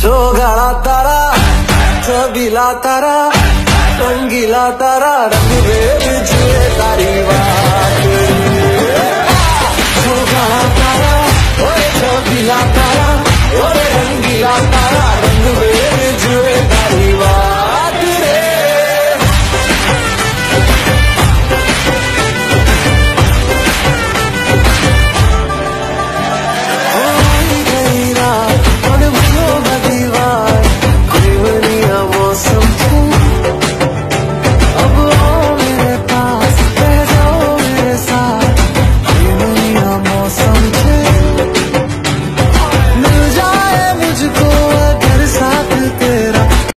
सो गाड़ा तारा छबीला तारा, रंगीला तारा, रंग भेद तारी बात सो गाड़ा तारा, ओए तारा, ओए रंगीला तारा।